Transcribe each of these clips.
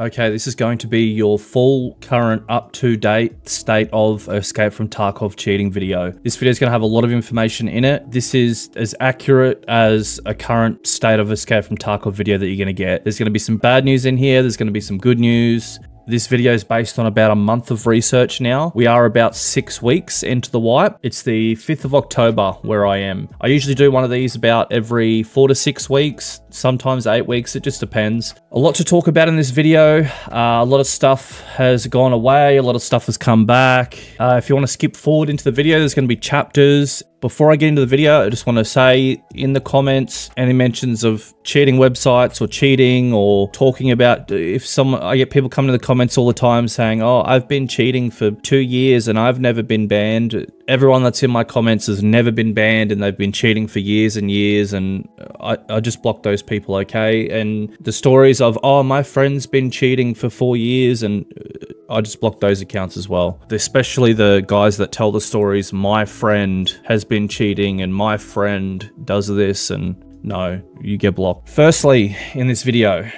Okay, this is going to be your full current up-to-date state of Escape from Tarkov cheating video. This video is going to have a lot of information in it. This is as accurate as a current state of Escape from Tarkov video that you're going to get. There's going to be some bad news in here. There's going to be some good news. This video is based on about a month of research now. We are about six weeks into the wipe. It's the 5th of October where I am. I usually do one of these about every four to six weeks, sometimes eight weeks. It just depends. A lot to talk about in this video. Uh, a lot of stuff has gone away. A lot of stuff has come back. Uh, if you want to skip forward into the video, there's going to be chapters before I get into the video, I just want to say in the comments any mentions of cheating websites or cheating or talking about if someone I get people coming to the comments all the time saying, "Oh, I've been cheating for 2 years and I've never been banned." Everyone that's in my comments has never been banned and they've been cheating for years and years and I, I just block those people, okay? And the stories of, "Oh, my friend's been cheating for 4 years and uh, I just block those accounts as well. Especially the guys that tell the stories, my friend has been cheating and my friend does this and no, you get blocked. Firstly, in this video,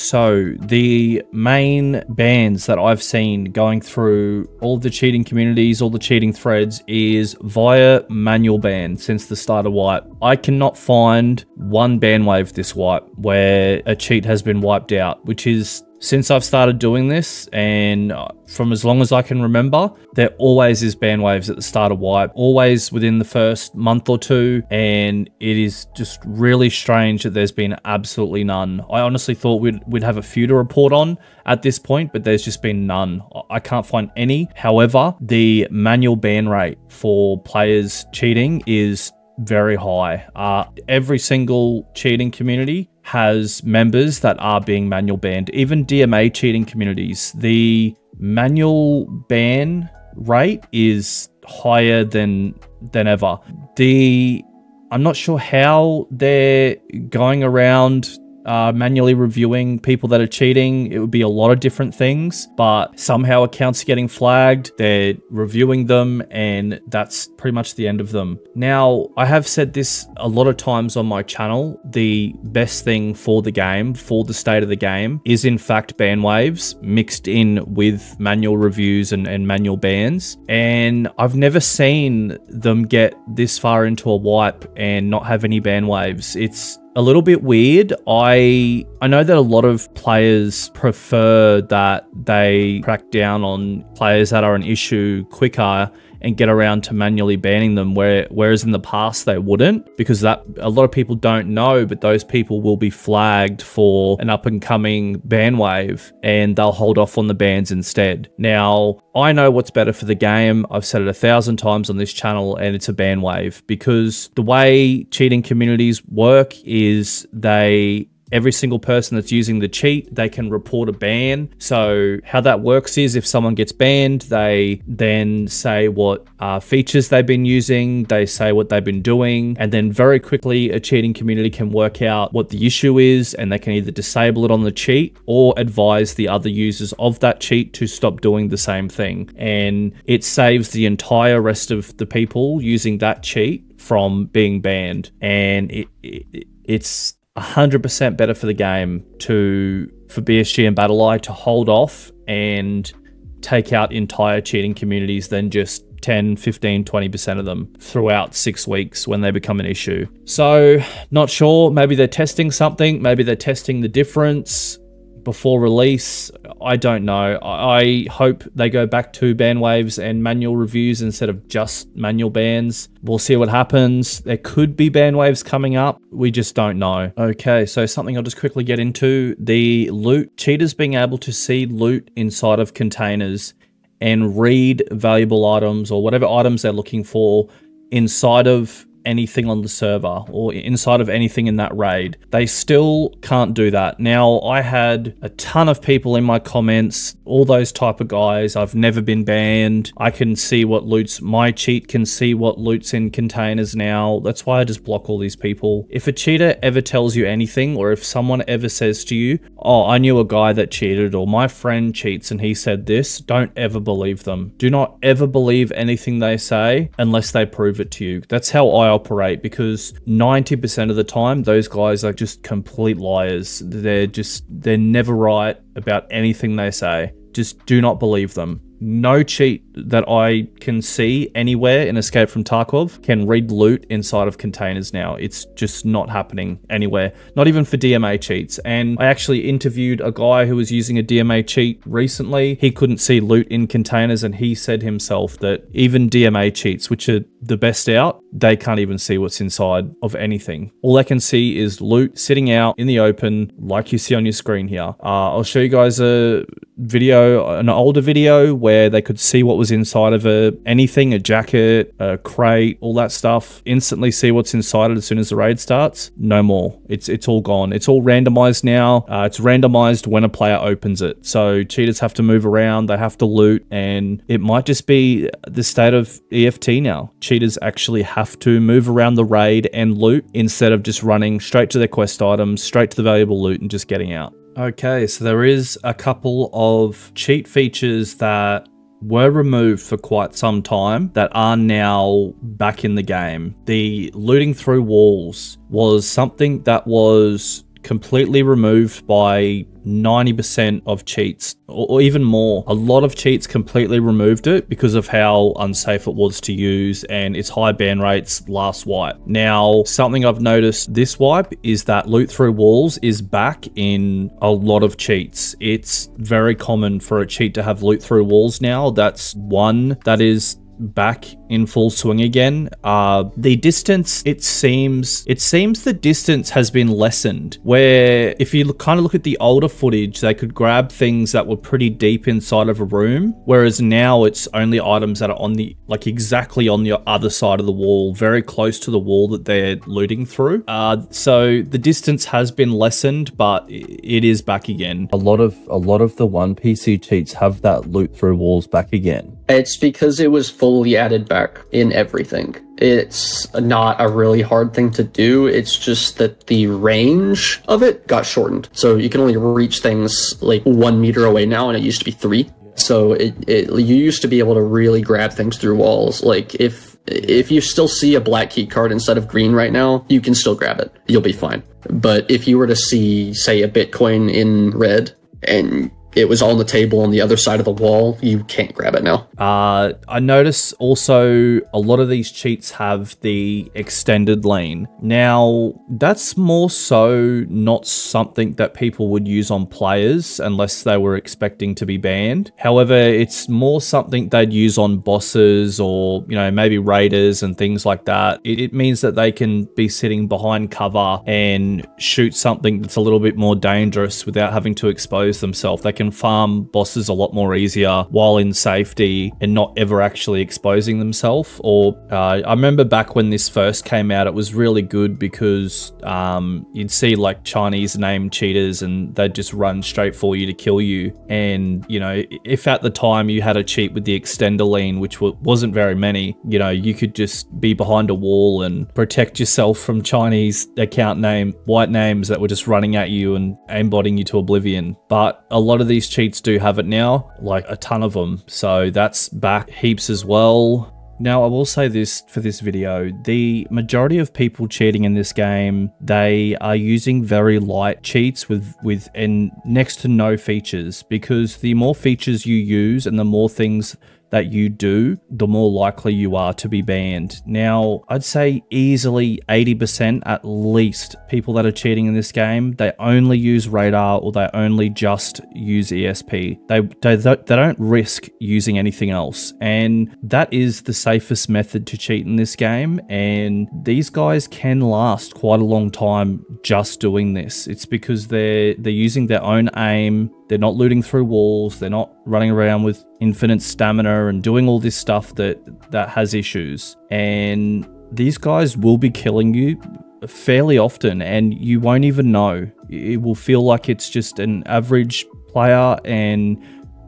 so the main bans that I've seen going through all the cheating communities, all the cheating threads is via manual ban since the start of wipe. I cannot find one ban wave this wipe where a cheat has been wiped out, which is since I've started doing this and uh, from as long as I can remember, there always is ban waves at the start of wipe, always within the first month or two. And it is just really strange that there's been absolutely none. I honestly thought we'd, we'd have a few to report on at this point, but there's just been none. I can't find any. However, the manual ban rate for players cheating is very high. Uh, every single cheating community has members that are being manual banned. Even DMA cheating communities, the manual ban rate is higher than than ever. The I'm not sure how they're going around uh, manually reviewing people that are cheating. It would be a lot of different things, but somehow accounts are getting flagged. They're reviewing them, and that's pretty much the end of them. Now, I have said this a lot of times on my channel. The best thing for the game, for the state of the game, is in fact ban waves mixed in with manual reviews and, and manual bans. And I've never seen them get this far into a wipe and not have any ban waves. It's a little bit weird. I I know that a lot of players prefer that they crack down on players that are an issue quicker and get around to manually banning them where whereas in the past they wouldn't because that a lot of people don't know but those people will be flagged for an up and coming ban wave and they'll hold off on the bans instead. Now i know what's better for the game. I've said it a thousand times on this channel and it's a ban wave because the way cheating communities work is they every single person that's using the cheat, they can report a ban. So how that works is if someone gets banned, they then say what uh, features they've been using, they say what they've been doing, and then very quickly a cheating community can work out what the issue is and they can either disable it on the cheat or advise the other users of that cheat to stop doing the same thing. And it saves the entire rest of the people using that cheat from being banned. And it, it it's 100% better for the game to for BSG and BattlEye to hold off and take out entire cheating communities than just 10, 15, 20% of them throughout six weeks when they become an issue. So, not sure. Maybe they're testing something. Maybe they're testing the difference before release. I don't know. I hope they go back to ban waves and manual reviews instead of just manual bans. We'll see what happens. There could be ban waves coming up. We just don't know. Okay, so something I'll just quickly get into. The loot. Cheaters being able to see loot inside of containers and read valuable items or whatever items they're looking for inside of anything on the server or inside of anything in that raid. They still can't do that. Now, I had a ton of people in my comments, all those type of guys. I've never been banned. I can see what loots. My cheat can see what loots in containers now. That's why I just block all these people. If a cheater ever tells you anything or if someone ever says to you, oh, I knew a guy that cheated or my friend cheats and he said this, don't ever believe them. Do not ever believe anything they say unless they prove it to you. That's how I operate because 90% of the time, those guys are just complete liars. They're just, they're never right about anything they say. Just do not believe them no cheat that I can see anywhere in Escape from Tarkov can read loot inside of containers now. It's just not happening anywhere, not even for DMA cheats. And I actually interviewed a guy who was using a DMA cheat recently. He couldn't see loot in containers and he said himself that even DMA cheats, which are the best out, they can't even see what's inside of anything. All they can see is loot sitting out in the open like you see on your screen here. Uh, I'll show you guys a video, an older video where they could see what was inside of a anything, a jacket, a crate, all that stuff. Instantly see what's inside it as soon as the raid starts. No more. It's it's all gone. It's all randomized now. Uh, it's randomized when a player opens it. So cheaters have to move around. They have to loot, and it might just be the state of EFT now. Cheaters actually have to move around the raid and loot instead of just running straight to their quest items, straight to the valuable loot, and just getting out. Okay, so there is a couple of cheat features that were removed for quite some time that are now back in the game. The looting through walls was something that was completely removed by 90% of cheats or, even more. A lot of cheats completely removed it because of how unsafe it was to use and its high ban rates last wipe. Now, something I've noticed this wipe is that loot through walls is back in a lot of cheats. It's very common for a cheat to have loot through walls now. That's one that is back in full swing again. Uh, the distance, it seems, it seems the distance has been lessened. Where if you look, kind of look at the older footage, they could grab things that were pretty deep inside of a room, whereas now it's only items that are on the like exactly on the other side of the wall, very close to the wall that they're looting through. Uh, so the distance has been lessened, but it is back again. A lot of a lot of the one PC cheats have that loot through walls back again. It's because it was fully added back in everything. It's not a really hard thing to do. It's just that the range of it got shortened. So you can only reach things like one meter away now, and it used to be three. So it, it you used to be able to really grab things through walls. Like if if you still see a black key card instead of green right now, you can still grab it. You'll be fine. But if you were to see, say, a Bitcoin in red and it was on the table on the other side of the wall. You can't grab it now. Uh, I notice also a lot of these cheats have the extended lean. Now, that's more so not something that people would use on players unless they were expecting to be banned. However, it's more something they'd use on bosses or, you know, maybe raiders and things like that. It, it means that they can be sitting behind cover and shoot something that's a little bit more dangerous without having to expose themselves. They can farm bosses a lot more easier while in safety and not ever actually exposing themselves. Or uh, I remember back when this first came out, it was really good because um, you'd see like Chinese name cheaters and they'd just run straight for you to kill you. And, you know, if at the time you had a cheat with the extender lean, which wasn't very many, you know, you could just be behind a wall and protect yourself from Chinese account name, white names that were just running at you and aimbotting you to oblivion. But a lot of these cheats do have it now, like a ton of them. So that's back heaps as well. Now, I will say this for this video, the majority of people cheating in this game, they are using very light cheats with, with and next to no features because the more features you use and the more things that you do, the more likely you are to be banned. Now, I'd say easily 80% at least people that are cheating in this game, they only use radar or they only just use ESP. They, they, they don't risk using anything else. And that is the safest method to cheat in this game. And these guys can last quite a long time just doing this. It's because they're, they're using their own aim, they're not looting through walls. They're not running around with infinite stamina and doing all this stuff that that has issues. And these guys will be killing you fairly often and you won't even know. It will feel like it's just an average player and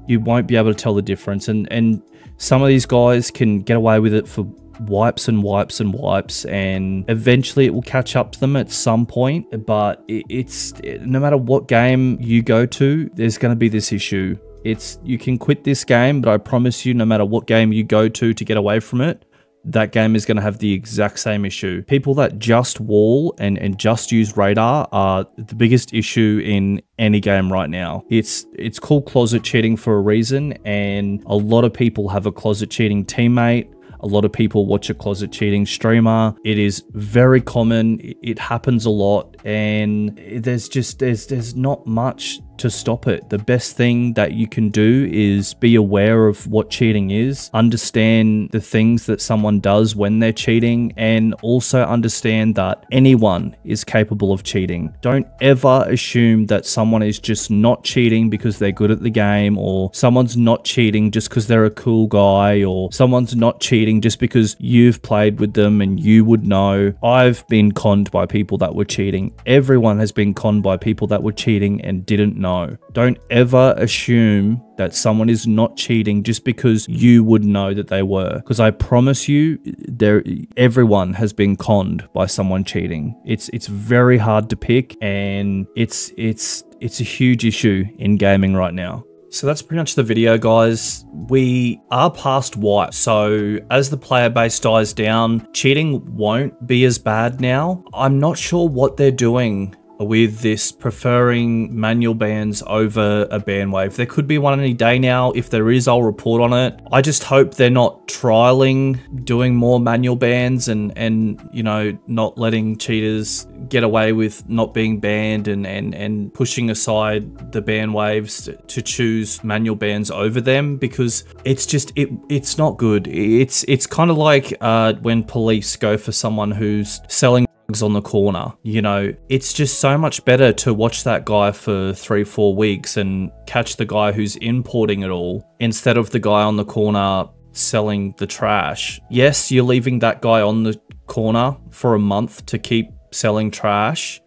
you won't be able to tell the difference and and some of these guys can get away with it for wipes and wipes and wipes and eventually it will catch up to them at some point but it, it's no matter what game you go to there's going to be this issue it's you can quit this game but i promise you no matter what game you go to to get away from it that game is going to have the exact same issue. People that just wall and, and just use radar are the biggest issue in any game right now. It's it's called closet cheating for a reason, and a lot of people have a closet cheating teammate. A lot of people watch a closet cheating streamer. It is very common. It happens a lot, and there's just there's there's not much to stop it. The best thing that you can do is be aware of what cheating is, understand the things that someone does when they're cheating, and also understand that anyone is capable of cheating. Don't ever assume that someone is just not cheating because they're good at the game, or someone's not cheating just because they're a cool guy, or someone's not cheating just because you've played with them and you would know. I've been conned by people that were cheating. Everyone has been conned by people that were cheating and didn't know. Don't ever assume that someone is not cheating just because you would know that they were. Because I promise you, there everyone has been conned by someone cheating. It's it's very hard to pick, and it's it's it's a huge issue in gaming right now. So that's pretty much the video, guys. We are past white, so as the player base dies down, cheating won't be as bad now. I'm not sure what they're doing with this preferring manual bans over a ban wave. There could be one any day now. If there is, I'll report on it. I just hope they're not trialing doing more manual bans and, and you know, not letting cheaters get away with not being banned and, and, and pushing aside the ban waves to choose manual bans over them because it's just, it it's not good. It's, it's kind of like uh, when police go for someone who's selling on the corner. You know, it's just so much better to watch that guy for three, four weeks and catch the guy who's importing it all instead of the guy on the corner selling the trash. Yes, you're leaving that guy on the corner for a month to keep selling trash,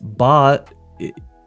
but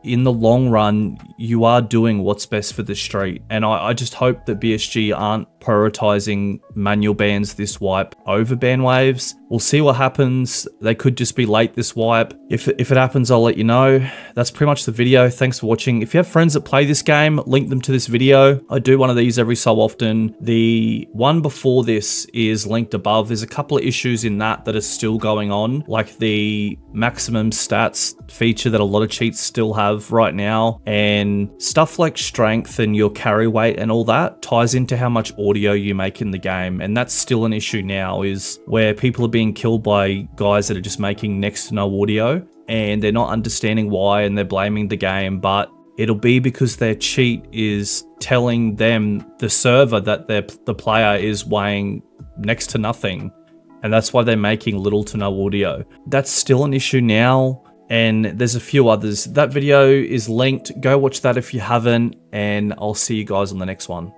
in the long run, you are doing what's best for the street. And I, I just hope that BSG aren't prioritizing manual bans this wipe over ban waves. We'll see what happens. They could just be late this wipe. If, if it happens, I'll let you know. That's pretty much the video. Thanks for watching. If you have friends that play this game, link them to this video. I do one of these every so often. The one before this is linked above. There's a couple of issues in that that are still going on, like the maximum stats feature that a lot of cheats still have right now, and stuff like strength and your carry weight and all that ties into how much audio audio you make in the game. And that's still an issue now is where people are being killed by guys that are just making next to no audio and they're not understanding why and they're blaming the game. But it'll be because their cheat is telling them, the server, that the player is weighing next to nothing. And that's why they're making little to no audio. That's still an issue now and there's a few others. That video is linked. Go watch that if you haven't, and I'll see you guys on the next one.